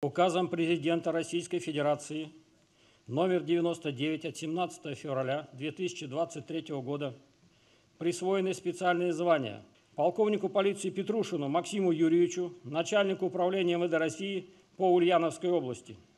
Указом президента Российской Федерации номер 99 от 17 февраля 2023 года присвоены специальные звания полковнику полиции Петрушину Максиму Юрьевичу, начальнику управления МВД России по Ульяновской области –